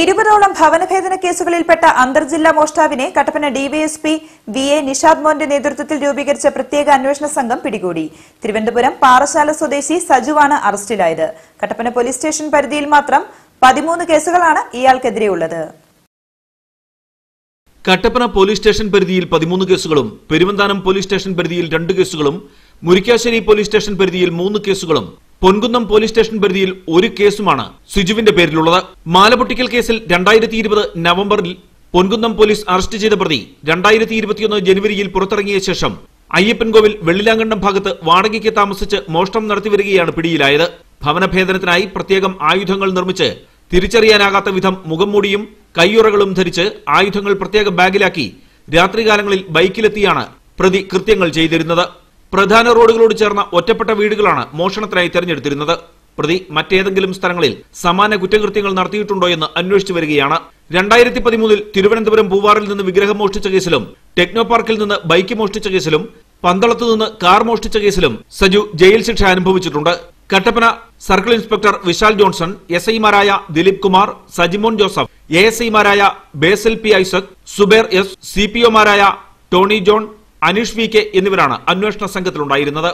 ഇരുപതോളം ഭവനഭേദന കേസുകളിൽപ്പെട്ട അന്തർജില്ലാ മോഷ്ടാവിനെ Kattappana DYSP V A Nishad മോന്റെ നേതൃത്വത്തിൽ രൂപീകരിച്ച പ്രത്യേക അന്വേഷണ സംഘം പിടികൂടി. തിരുവനന്തപുരം പാറശാല സ്വദേശി സജുവാണ് അറസ്റ്റിലായത്. കട്ടപ്പന പോലീസ് സ്റ്റേഷൻ പരിധിയിൽ മാത്രം പതിമൂന്ന് കേസുകളാണ് ഇയാൾക്കെതിരെയുള്ളത് കട്ടപ്പന പോലീസ് സ്റ്റേഷൻ പരിധിയിൽ പതിമൂന്ന് കേസുകളും പെരുവന്താനം പോലീസ് സ്റ്റേഷൻ പരിധിയിൽ രണ്ട് കേസുകളും മുരിക്കാശ്ശേരി പോലീസ് സ്റ്റേഷൻ പരിധിയിൽ മൂന്ന് കേസുകളും പൊൻകുന്നം പോലീസ് സ്റ്റേഷൻ പരിധിയിൽ ഒരു കേസുമാണ് സിജുവിന്റെ പേരിലുള്ളത്. മാലപൊട്ടിക്കൽ കേസിൽ രണ്ടായിരത്തി ഇരുപത് നവംബറിൽ പൊൻകുന്നം പോലീസ് അറസ്റ്റ് ചെയ്ത പ്രതി രണ്ടായിരത്തി ഇരുപത്തിയൊന്ന് ജനുവരിയിൽ പുറത്തിറങ്ങിയ ശേഷം അയ്യപ്പൻകോവിൽ വെള്ളിലാങ്കണ്ടം ഭാഗത്ത് വാടകയ്ക്ക് താമസിച്ച് മോഷണം നടത്തിവരികയാണ് പിടിയിലായത്. ഭവനഭേദനത്തിനായി പ്രത്യേകം ആയുധങ്ങൾ നിർമ്മിച്ച് തിരിച്ചറിയാനാകാത്ത വിധം മുഖംമൂടിയും കയ്യുറകളും ധരിച്ച് ആയുധങ്ങൾ പ്രത്യേക ബാഗിലാക്കി രാത്രികാലങ്ങളിൽ ബൈക്കിലെത്തിയാണ് പ്രതി കൃത്യങ്ങൾ ചെയ്തിരുന്നത്. പ്രധാന റോഡുകളോട് ചേർന്ന ഒറ്റപ്പെട്ട വീടുകളാണ് മോഷണത്തിനായി തെരഞ്ഞെടുത്തിരുന്നത്. പ്രതി മറ്റേതെങ്കിലും സ്ഥലങ്ങളിൽ സമാന കുറ്റകൃത്യങ്ങൾ നടത്തിയിട്ടുണ്ടോ എന്ന് അന്വേഷിച്ചു വരികയാണ്. രണ്ടായിരത്തി പതിമൂന്നിൽ തിരുവനന്തപുരം പൂവാറിൽ നിന്ന് വിഗ്രഹം മോഷ്ടിച്ച കേസിലും ടെക്നോ പാർക്കിൽ നിന്ന് ബൈക്ക് മോഷ്ടിച്ച കേസിലും പന്തളത്തു നിന്ന് കാർ മോഷ്ടിച്ച കേസിലും സജു ജയിൽ ശിക്ഷ അനുഭവിച്ചിട്ടുണ്ട്. Kattappana circle inspector Vishal Johnson S ഐമാരായ Dileep Kumar Sajimon Joseph A S ഐമാരായ Basil P Isaac Subair S C P ഒമാരായ Tony John Aneesh V K എന്നിവരാണ് അന്വേഷണ സംഘത്തിലുണ്ടായിരുന്നത്